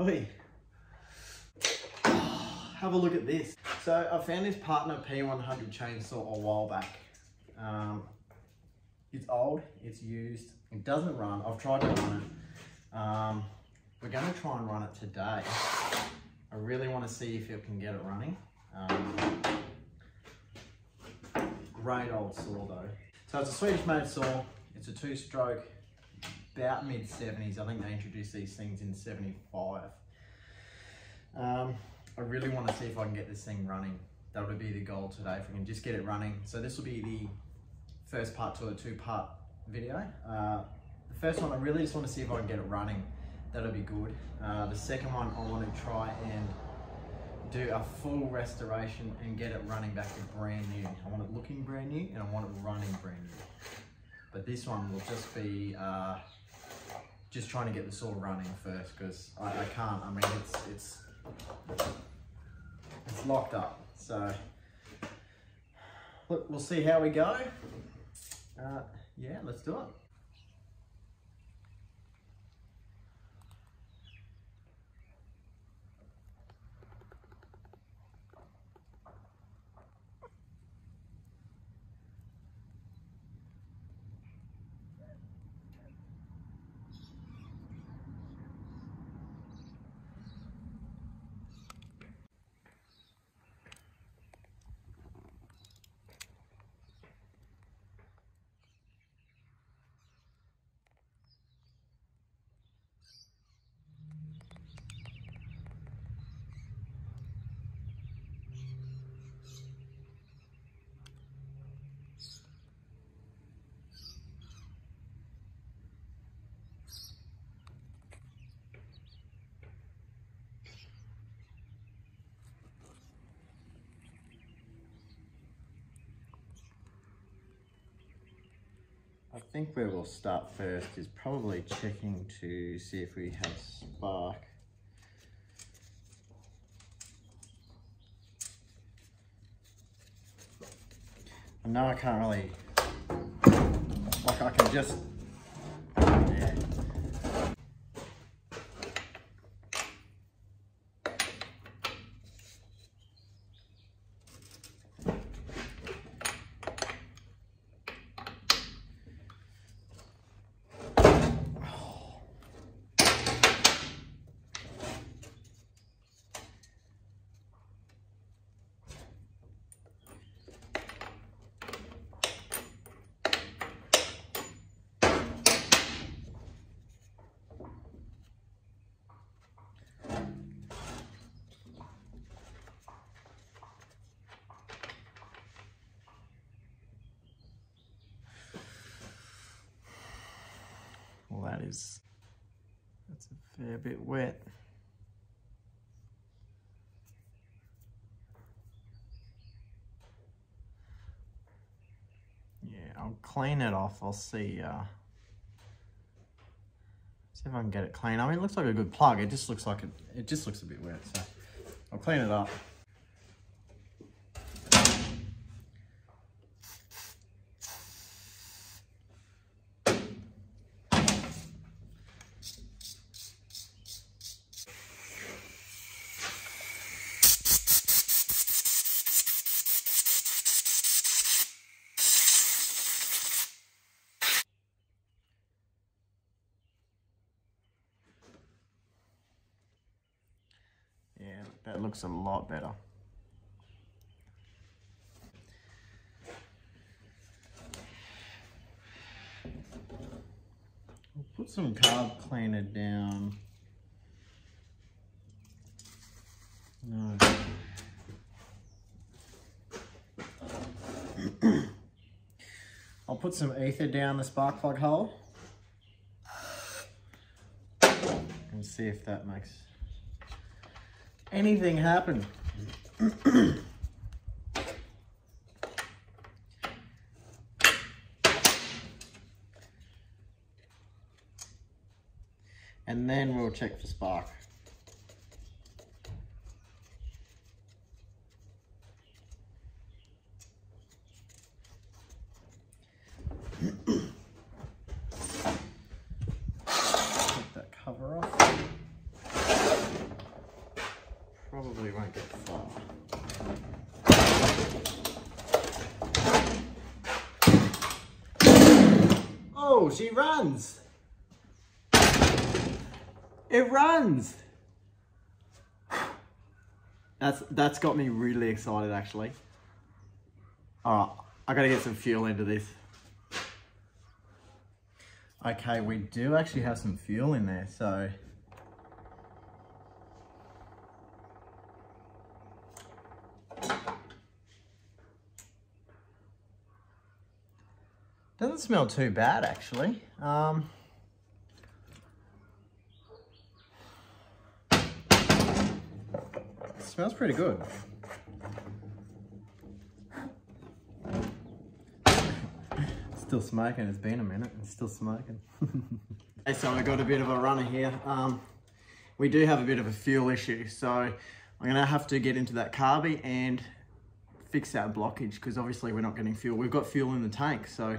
Oi. Have a look at this. So I found this Partner P100 chainsaw a while back. Um, it's old, it's used, it doesn't run. I've tried to run it. Um, we're gonna try and run it today. I really wanna see if it can get it running. Um, great old saw though. So it's a Swedish made saw. It's a two stroke, about mid 70s. I think they introduced these things in 75. Um, I really want to see if I can get this thing running. That would be the goal today, if we can just get it running. So this will be the first part to a two part video. Uh, the first one, I really just want to see if I can get it running. That'll be good. Uh, the second one, I want to try and do a full restoration and get it running back to brand new. I want it looking brand new and I want it running brand new. But this one will just be uh, just trying to get this all running first because I, I, can't. I mean, it's it's it's locked up. So look, we'll see how we go. Uh, yeah, let's do it. I think where we'll start first is probably checking to see if we have spark. I know I can't really, like I can just that is, that's a fair bit wet. Yeah, I'll clean it off. I'll see, uh, see if I can get it clean. I mean, it looks like a good plug. It just looks like it, it just looks a bit wet. So I'll clean it up. That looks a lot better. I'll put some carb cleaner down. No. I'll put some ether down the spark plug hole and see if that makes anything happen. and then we'll check for spark. Put that Oh, she runs. It runs. That's got me really excited actually. Alright, I gotta get some fuel into this. Okay, we do actually have some fuel in there, so Doesn't smell too bad actually. Um, smells pretty good. still smoking, it's been a minute, it's still smoking. okay, so I got a bit of a runner here. Um, we do have a bit of a fuel issue, so I'm gonna have to get into that carby and fix that blockage because obviously we're not getting fuel. We've got fuel in the tank, so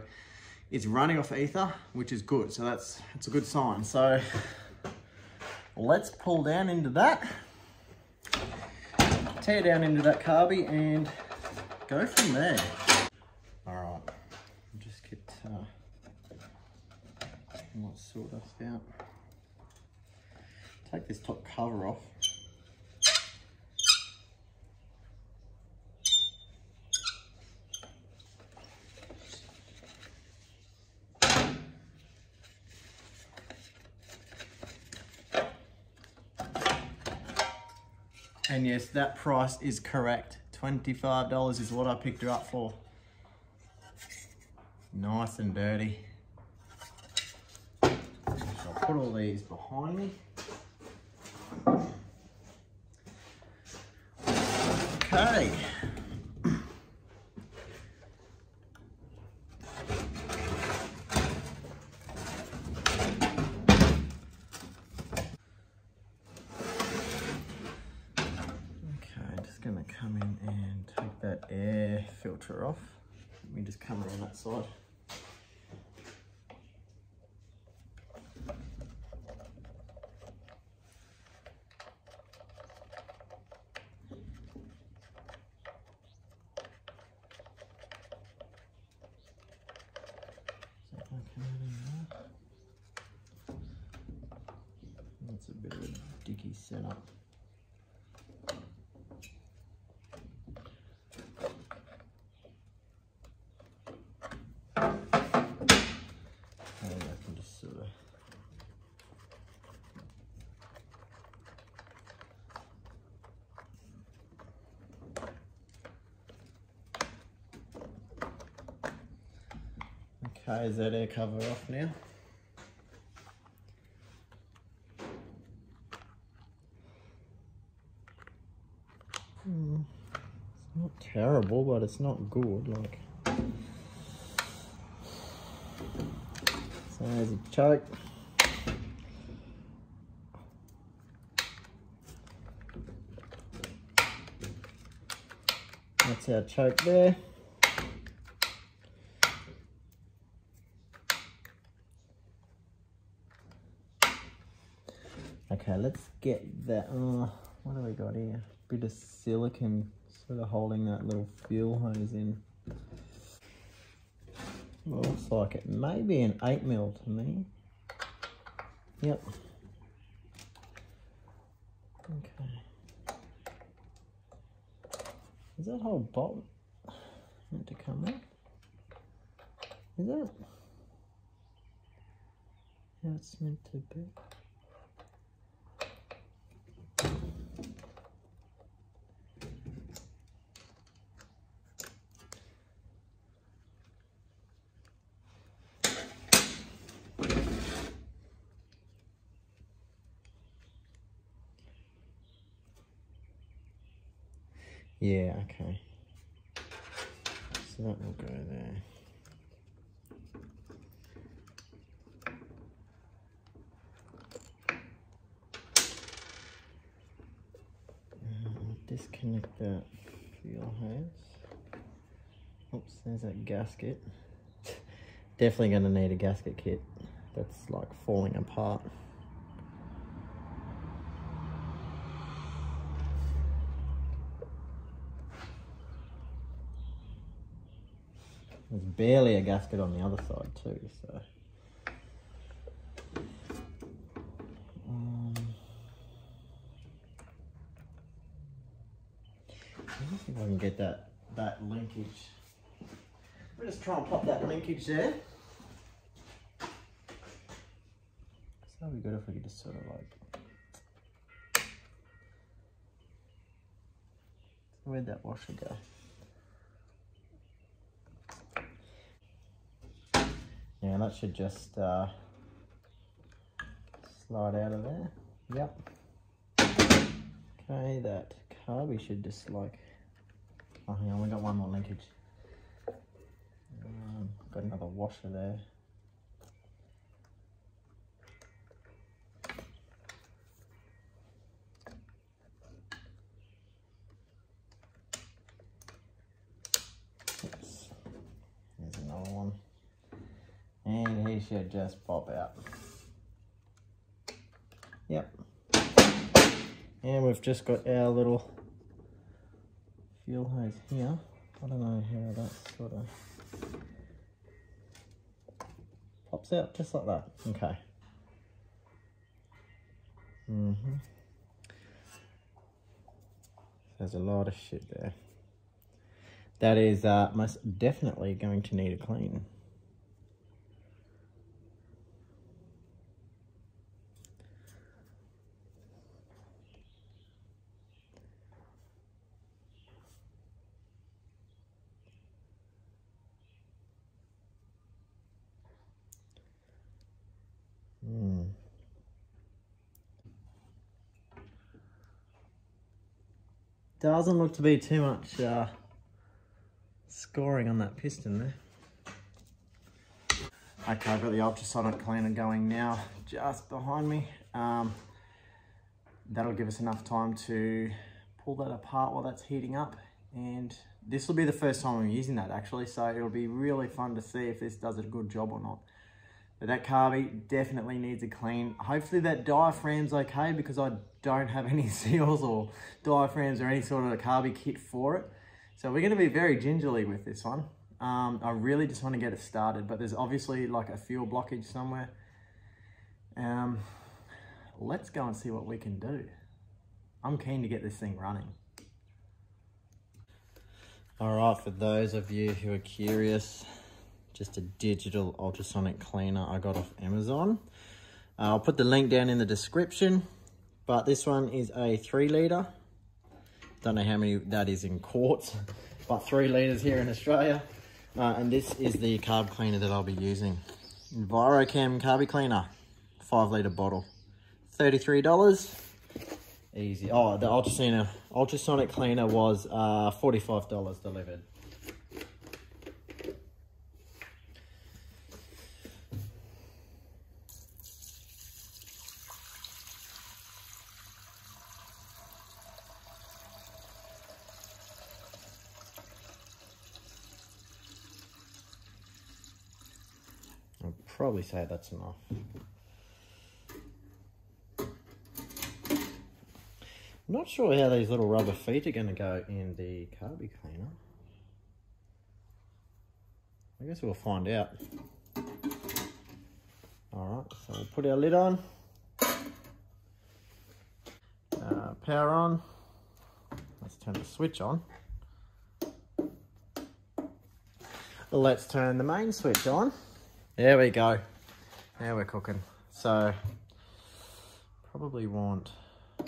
it's running off ether, which is good. So that's, that's a good sign. So let's pull down into that, tear down into that carby and go from there. All right, just get uh, sort of out. Take this top cover off. And yes, that price is correct. $25 is what I picked her up for. Nice and dirty. So I'll put all these behind me. Okay. filter off. Let me just come around that side. That's a bit of a dicky setup. Is that air cover off now? Hmm. It's not terrible, but it's not good. Like, so there's a choke. That's our choke there. Okay, let's get that. Uh, what do we got here? Bit of silicon sort of holding that little fuel hose in. Looks like it may be an 8 mil to me. Yep. Okay. Is that whole bolt meant to come up? Is that? Yeah, it's meant to be. Yeah, okay. So that will go there. Uh, disconnect that fuel hose. Oops, there's that gasket. Definitely going to need a gasket kit. That's like falling apart. barely a gasket on the other side too, so. Um, I think I can get that, that linkage. We'll just try and pop that linkage there. So that'd be good if we could just sort of like, where'd that washer go? Yeah, that should just uh, slide out of there. Yep. Okay, that car we should just like, oh hang on, we got one more linkage. Um, got another washer there. Oops. There's another one. And he should just pop out. Yep. And we've just got our little fuel hose here. I don't know how that sort of pops out just like that. Okay. Mm hmm There's a lot of shit there. That is uh, most definitely going to need a clean. Doesn't look to be too much uh, scoring on that piston there. Okay, I've got the ultrasonic cleaner going now just behind me. Um, that'll give us enough time to pull that apart while that's heating up. And this will be the first time I'm using that actually, so it'll be really fun to see if this does a good job or not. But that carby definitely needs a clean. Hopefully that diaphragm's okay because I don't have any seals or diaphragms or any sort of a carby kit for it. So we're gonna be very gingerly with this one. Um, I really just wanna get it started, but there's obviously like a fuel blockage somewhere. Um, let's go and see what we can do. I'm keen to get this thing running. All right, for those of you who are curious, just a digital ultrasonic cleaner I got off Amazon. Uh, I'll put the link down in the description, but this one is a three litre. Don't know how many that is in quarts, but three litres here in Australia. Uh, and this is the carb cleaner that I'll be using. EnviroChem Carby Cleaner, five litre bottle. $33, easy. Oh, the ultrasonic, ultrasonic cleaner was uh, $45 delivered. Probably say that's enough. Not sure how these little rubber feet are going to go in the carby cleaner. I guess we'll find out. Alright, so we'll put our lid on. Uh, power on. Let's turn the switch on. Let's turn the main switch on. There we go. Now we're cooking. So, probably want... Uh,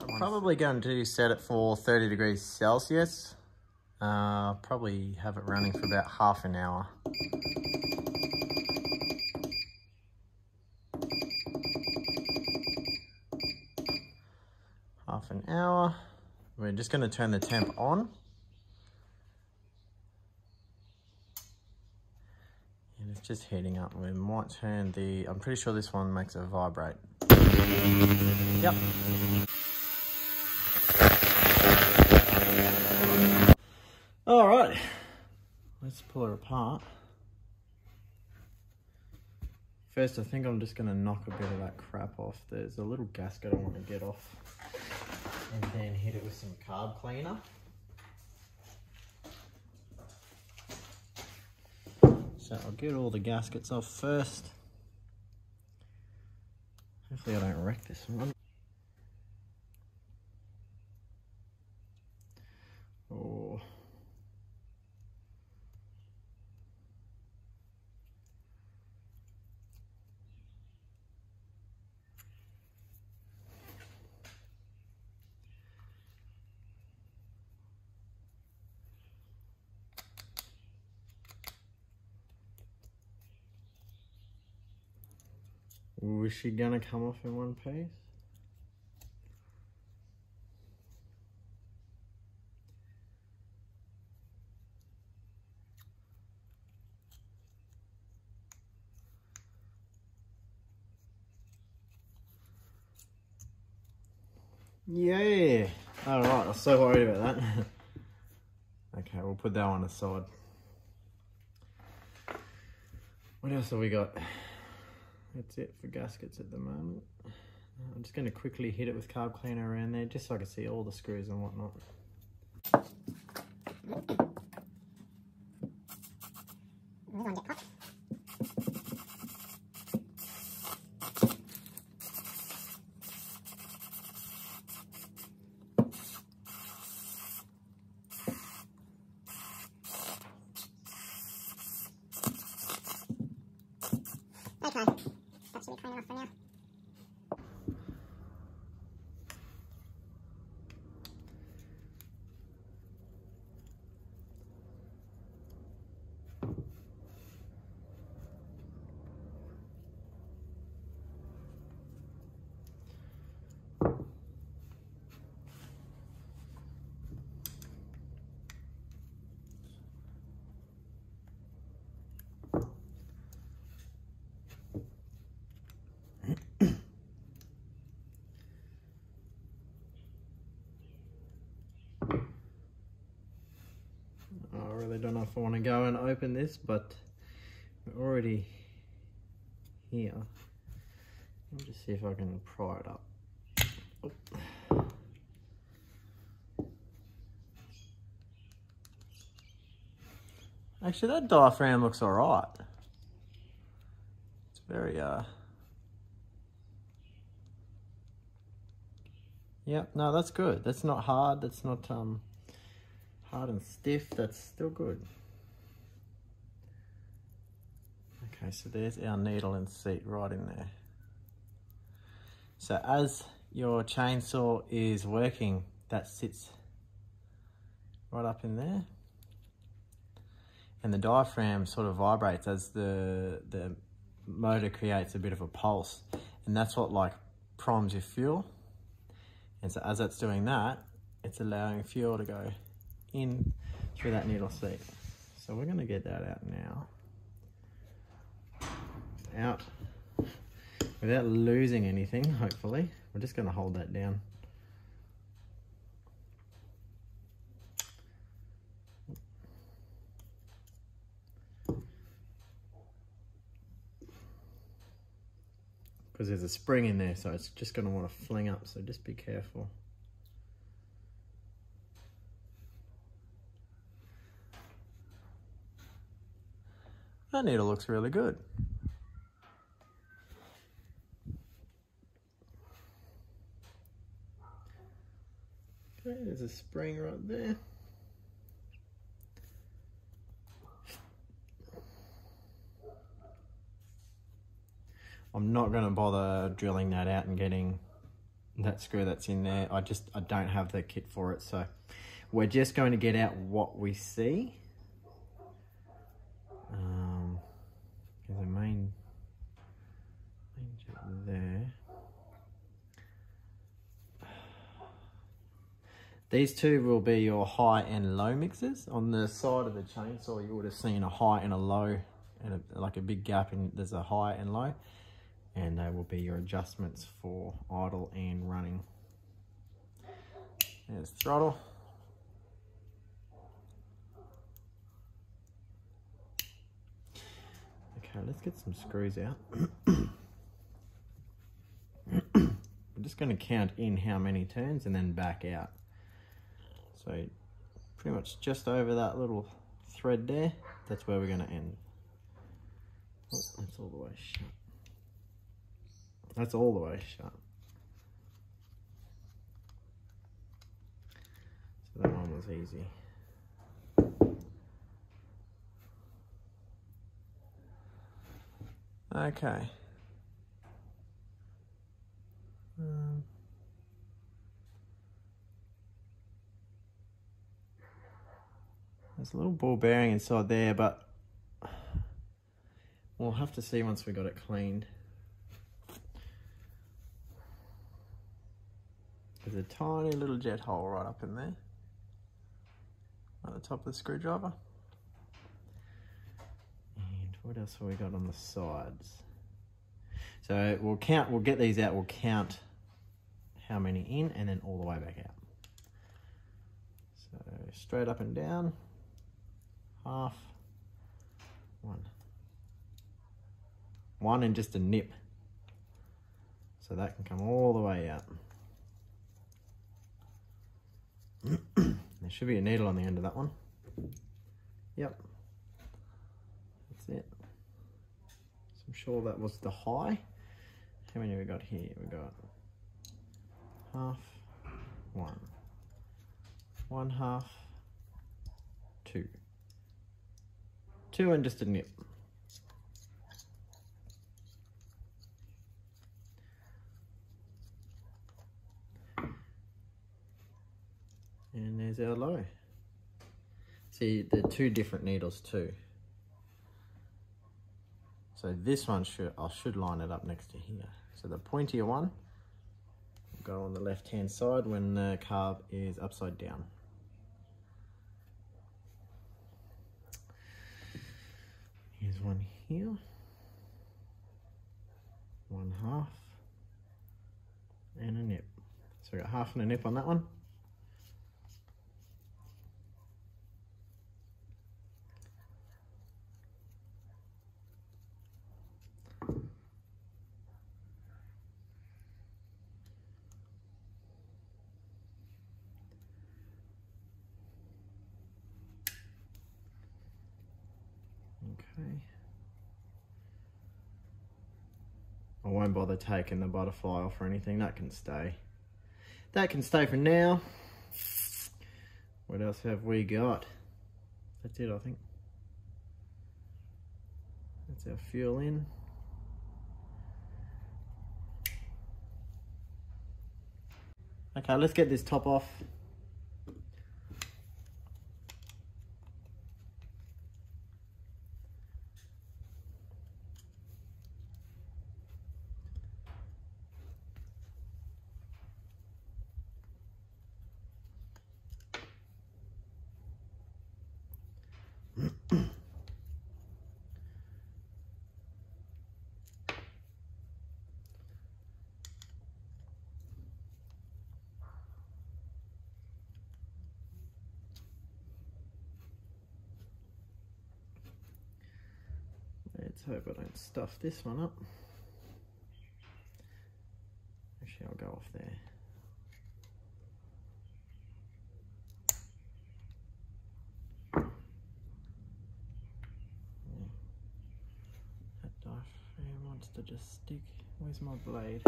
I'm probably going to set it for 30 degrees Celsius. Uh, probably have it running for about half an hour. Just going to turn the temp on. And it's just heating up. We might turn the, I'm pretty sure this one makes it vibrate. Yep. All right, let's pull her apart. First, I think I'm just gonna knock a bit of that crap off. There's a little gasket I want to get off and then hit it with some carb cleaner. So I'll get all the gaskets off first. Hopefully I don't wreck this one. Oh. Was she gonna come off in one piece? Yeah. All right. I was so worried about that. okay, we'll put that one aside. What else have we got? That's it for gaskets at the moment. I'm just going to quickly hit it with carb cleaner around there just so I can see all the screws and whatnot. Okay, that should be clean enough for now. I really don't know if I want go and open this, but we're already here. Let me just see if I can pry it up. Oh. Actually, that diaphragm looks alright. It's very, uh... Yep, no, that's good. That's not hard. That's not, um hard and stiff, that's still good. Okay, so there's our needle and seat right in there. So as your chainsaw is working, that sits right up in there. And the diaphragm sort of vibrates as the, the motor creates a bit of a pulse. And that's what like primes your fuel. And so as it's doing that, it's allowing fuel to go in through that needle seat. So we're gonna get that out now. Out without losing anything, hopefully. We're just gonna hold that down. Because there's a spring in there, so it's just gonna wanna fling up, so just be careful. That needle looks really good. There's a spring right there. I'm not going to bother drilling that out and getting that screw that's in there. I just, I don't have the kit for it. So we're just going to get out what we see. Um, there's a main, main jet there. These two will be your high and low mixers. On the side of the chainsaw, you would have seen a high and a low, and a, like a big gap, and there's a high and low. And they will be your adjustments for idle and running. There's throttle. Okay, let's get some screws out. We're just going to count in how many turns and then back out. So pretty much just over that little thread there, that's where we're going to end. Oh, that's all the way shut. That's all the way shut. So that one was easy. Okay. Um, there's a little ball bearing inside there, but we'll have to see once we got it cleaned. There's a tiny little jet hole right up in there at the top of the screwdriver. And what else have we got on the sides? So we'll count, we'll get these out, we'll count how many in and then all the way back out. So straight up and down, half, one. One and just a nip. So that can come all the way out. there should be a needle on the end of that one. Yep. That's it. So I'm sure that was the high. How many we got here? We got half, one, one half, two, two and just a nip. And there's our low. See, they're two different needles too. So this one should, I should line it up next to here. So the pointier one will go on the left hand side when the carb is upside down. Here's one here. One half and a nip. So I got half and a nip on that one. Okay. I won't bother taking the butterfly off or anything. That can stay. That can stay for now. What else have we got? That's it, I think. That's our fuel in. Okay, let's get this top off. Let's hope I don't stuff this one up. Actually, I'll go off there. That wants to just stick. Where's my blade?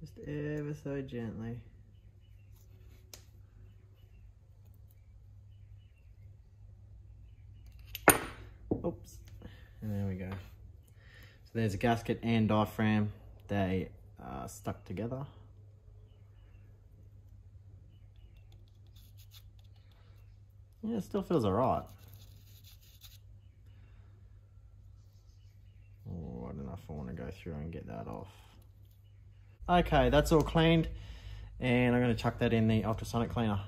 Just ever so gently. Oops. And there we go. So there's a gasket and diaphragm. They are stuck together. Yeah, it still feels alright. Oh, I don't know if I want to go through and get that off. Okay, that's all cleaned. And I'm going to chuck that in the ultrasonic cleaner.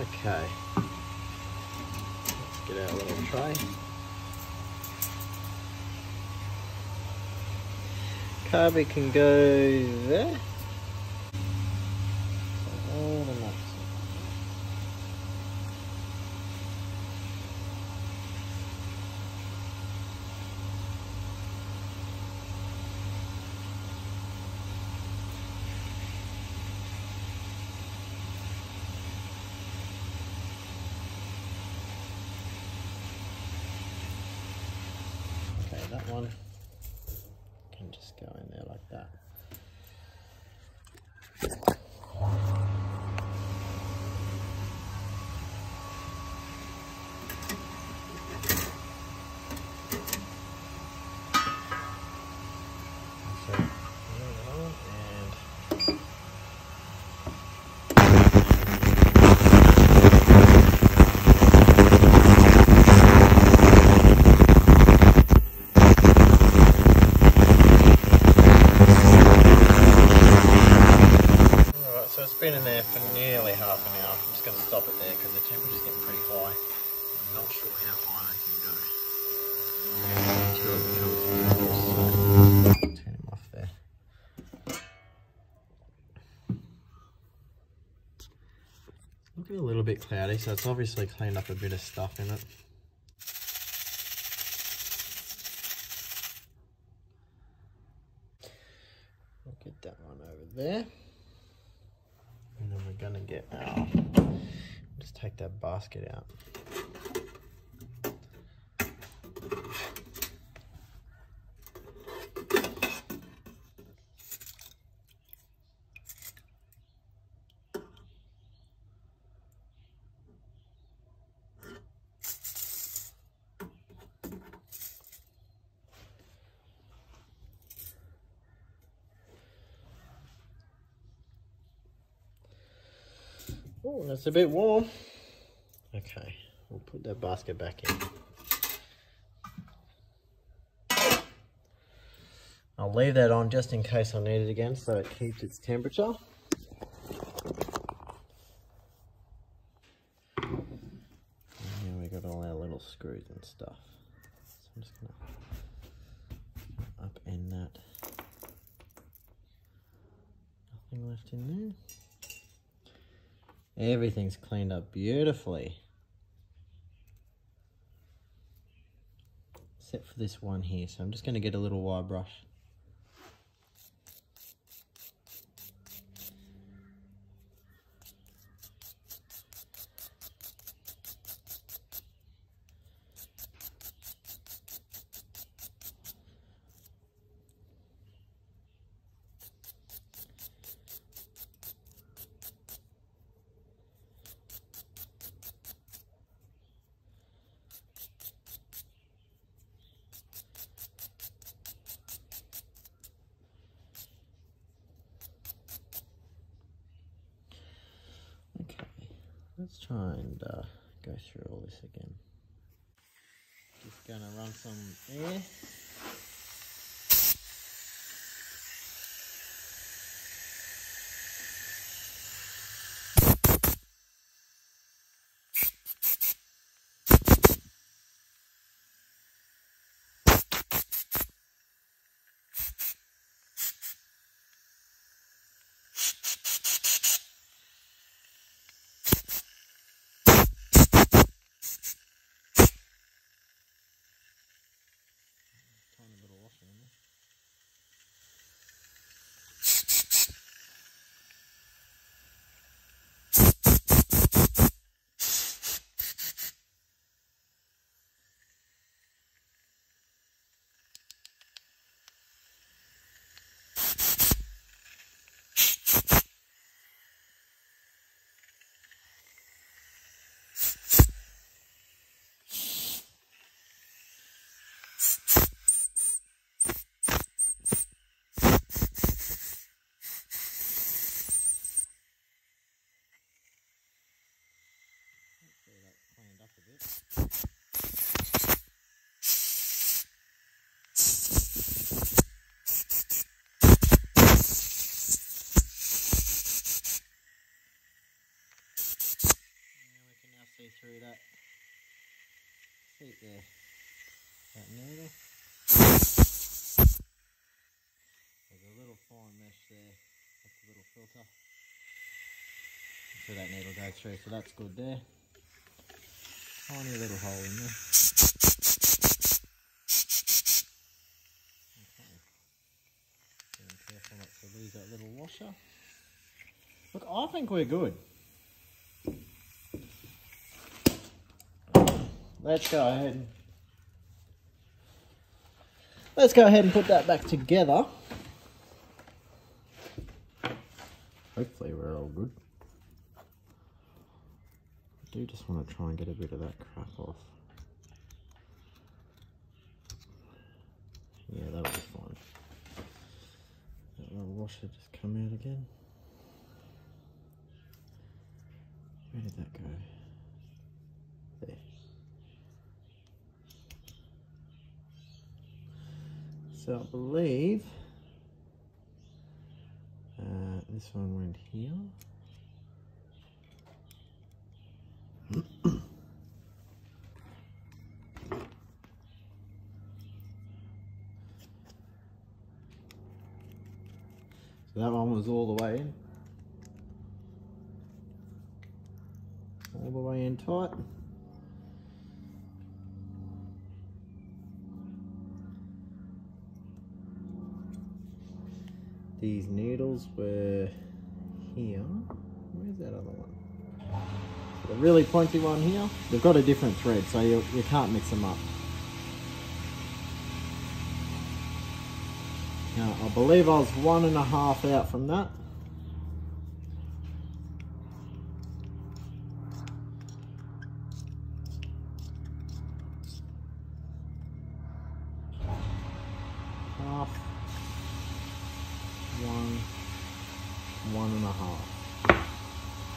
Okay. Let's Get our little tray. we can go there. that one like that. Bit cloudy, so it's obviously cleaned up a bit of stuff in it. We'll get that one over there. And then we're gonna get our, just take that basket out. Oh, that's a bit warm. Okay, we'll put that basket back in. I'll leave that on just in case I need it again so it keeps its temperature. And here we got all our little screws and stuff. So I'm just gonna upend that. Nothing left in there. Everything's cleaned beautifully. Except for this one here. So I'm just going to get a little wire brush. Okay, let's try and uh, go through all this again. Just gonna run some air. Tiny little washer in there. Hopefully that cleaned up a bit. Now we can now see through that seat there. That needle. There's a little fine mesh there. That's a little filter. So that needle go through, so that's good there. Tiny little hole in there. Okay. Being careful not to lose that little washer. Look, I think we're good. Let's go ahead. let's go ahead and put that back together. Hopefully we're all good. I do just want to try and get a bit of that crap off. Yeah, that'll be fine. That little washer just come out again. Where did that go? So I believe uh, this one went here. so that one was all the way in. All the way in tight. These needles were here. Where's that other one? The really pointy one here. They've got a different thread, so you, you can't mix them up. Now, I believe I was one and a half out from that. Half. One. One and a half.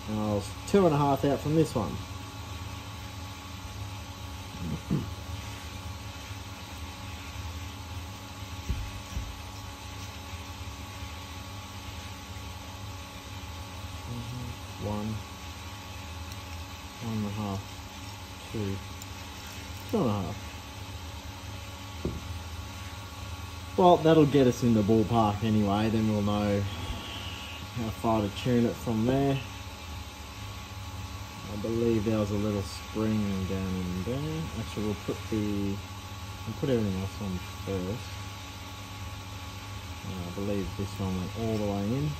And I was two and a half out from this one. one, one and a half, two, two and a half. Well, that'll get us in the ballpark anyway, then we'll know how far to tune it from there. I believe there was a little spring down in there. Actually, we'll put the, we'll put everything else on first. Uh, I believe this one went all the way in.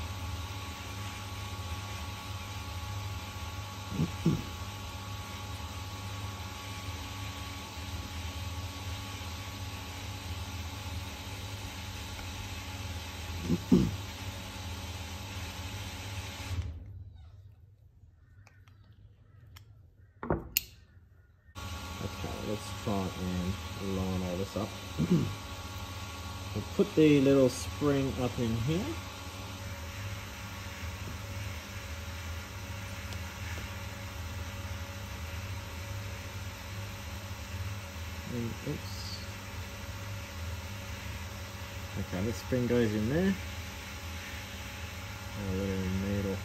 Okay, let's and line all this up. we'll put the little spring up in here. And oops. Okay, the spring goes in there. A little needle.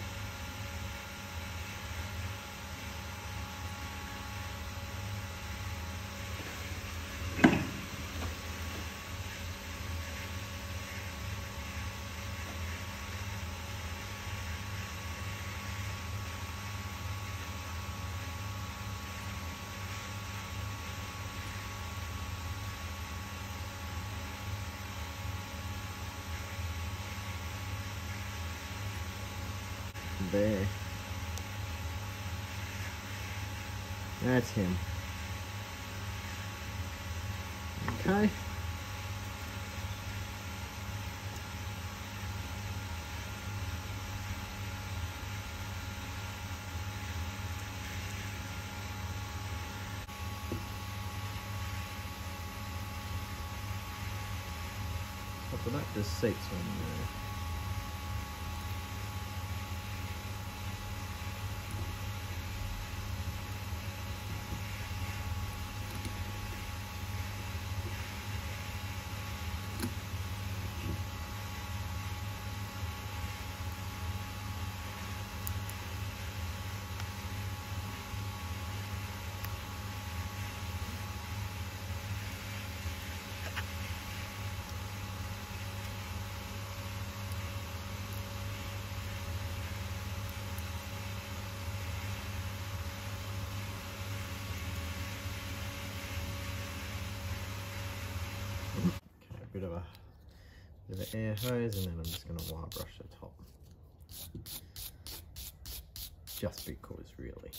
there. That's him. Okay. After that, just seats on there. air hose and then I'm just gonna wire brush the top. Just because really.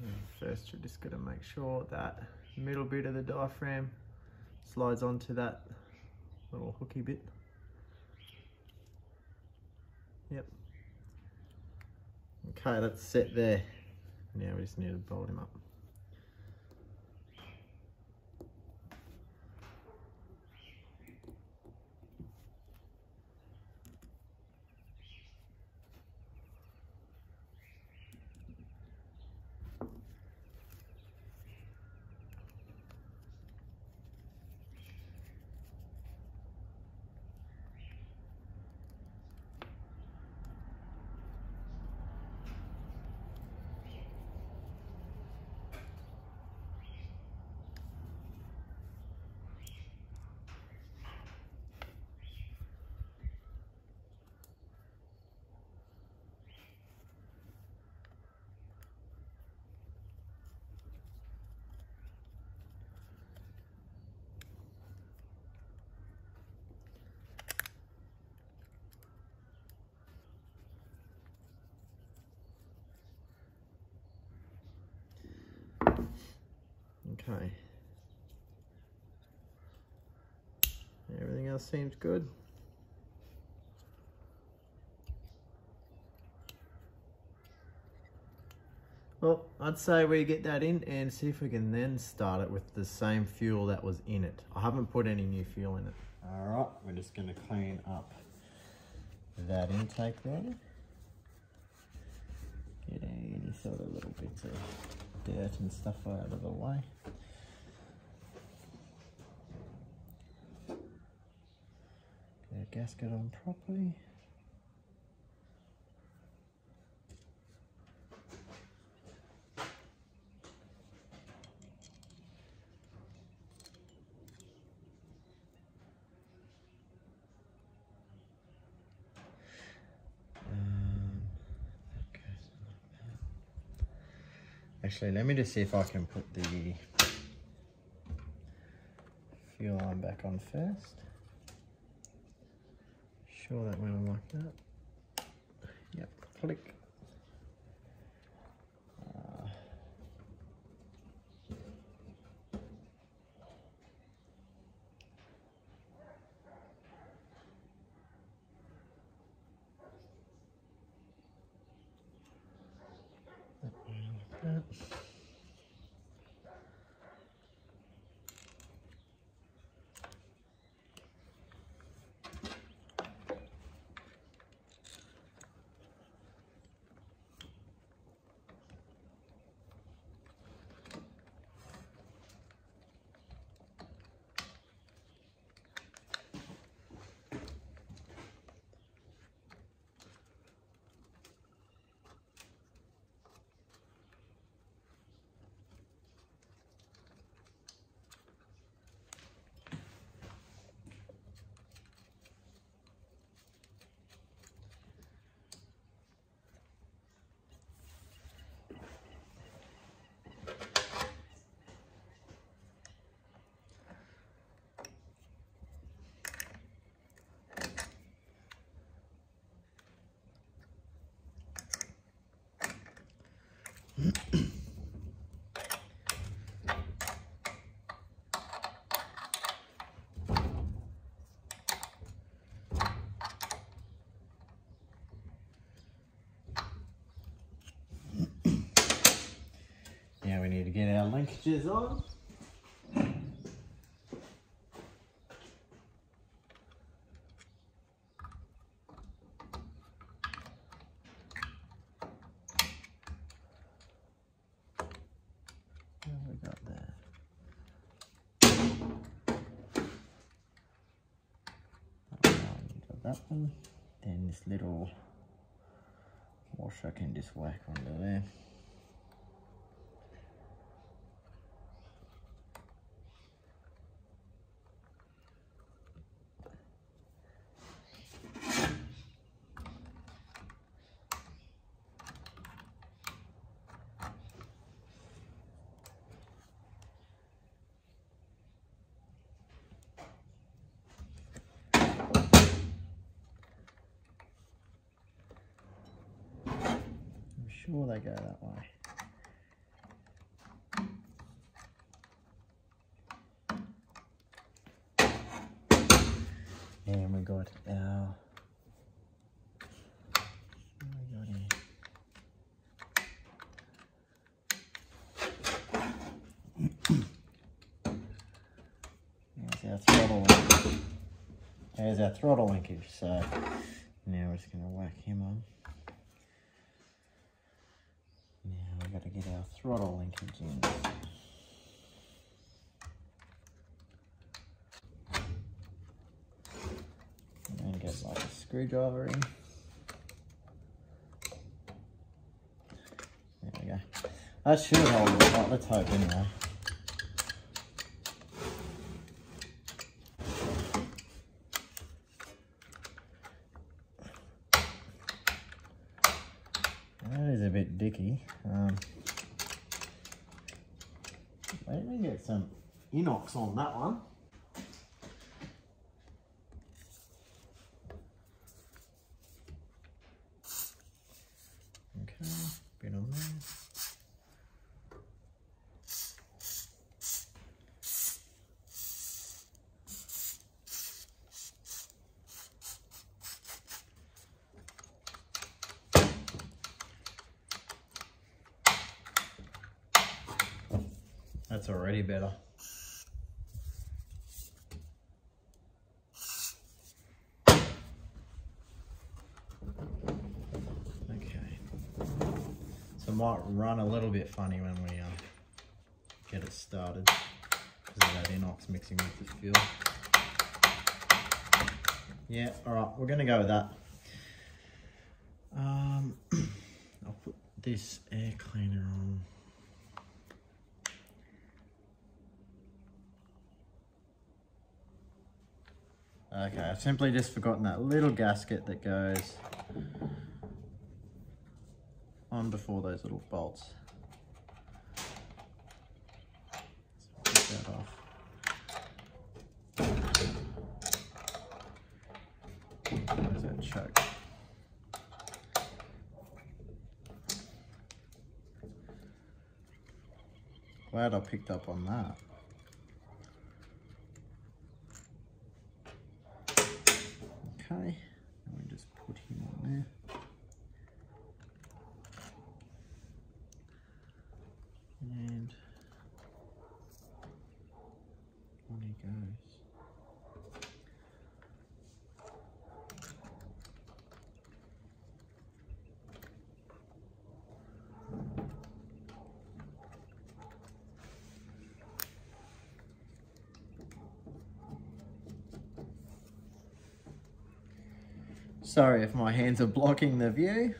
Mm, first, you're just gonna make sure that middle bit of the diaphragm slides onto that little hooky bit. Yep. Okay, that's set there. Now we just need to bolt him up. Okay. Everything else seems good. Well, I'd say we get that in and see if we can then start it with the same fuel that was in it. I haven't put any new fuel in it. All right, we're just gonna clean up that intake there. Get any sort of little bits of dirt and stuff out of the way. Get a gasket on properly. Actually, let me just see if I can put the fuel line back on first. Sure that went on like that. Yep, click. Uh, that one like that. Now we need to get our linkages on. That one. Then this little washer can just whack onto there. more they go that way. And we got our our throttle our throttle linkage. So now we're just going to whack him on. Get our throttle linkage in. And get like a screwdriver in. There we go. That should hold it. Let's hope anyway. That is a bit dicky. Um, let me get some inox on that one. Okay, bit on there. That's already better. Okay. So it might run a little bit funny when we um, get it started because of that inox mixing with the fuel. Yeah, all right, we're gonna go with that. Um, I'll put this air cleaner on. Okay, I've simply just forgotten that little gasket that goes on before those little bolts. So that off. Where's that choke? Glad I picked up on that. Okay, and we just put him on there. And goes. Sorry if my hands are blocking the view.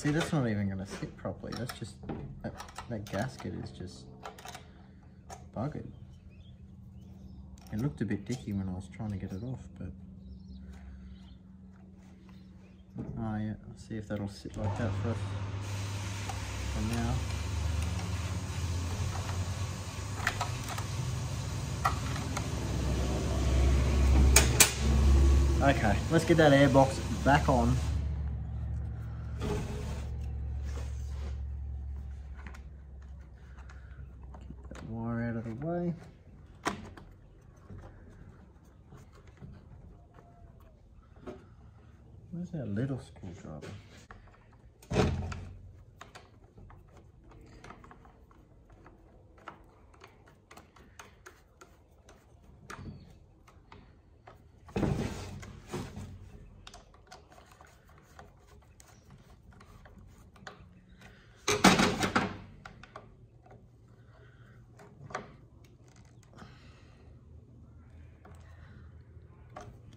See, that's not even going to sit properly. That's just, that, that gasket is just buggered. It looked a bit dicky when I was trying to get it off, but... Oh yeah, see if that'll sit like that for, for now. Okay, let's get that airbox back on. Get that wire out of the way. Where's that little screwdriver?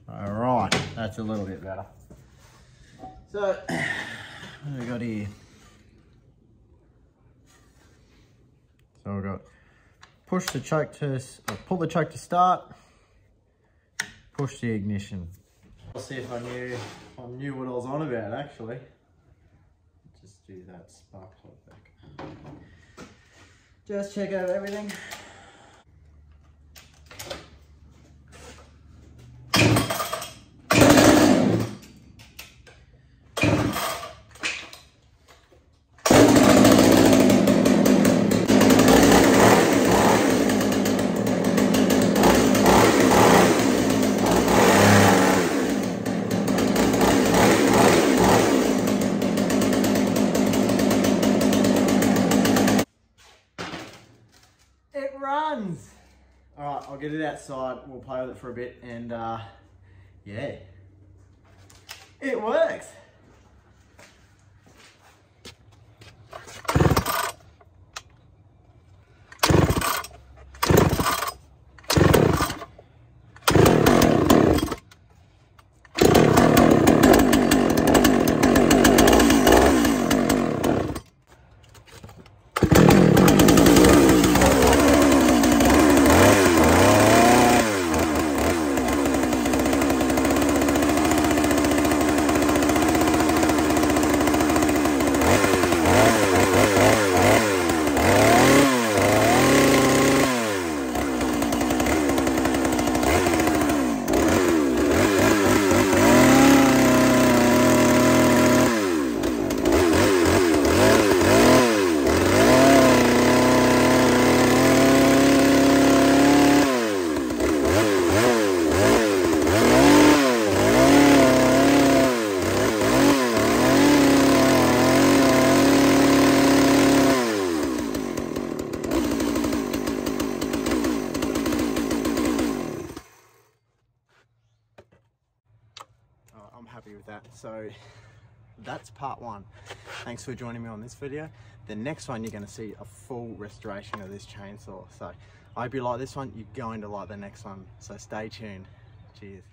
All right, that's a little bit better. So, what we got here? So we've got push the choke to, or uh, pull the choke to start, push the ignition. I'll see if I knew, if I knew what I was on about actually. Just do that spark plug back. Just check out everything. Outside. We'll play with it for a bit and uh, yeah, it works. Uh, I'm happy with that. So that's part one. Thanks for joining me on this video. The next one, you're going to see a full restoration of this chainsaw. So I hope you like this one. You're going to like the next one. So stay tuned. Cheers.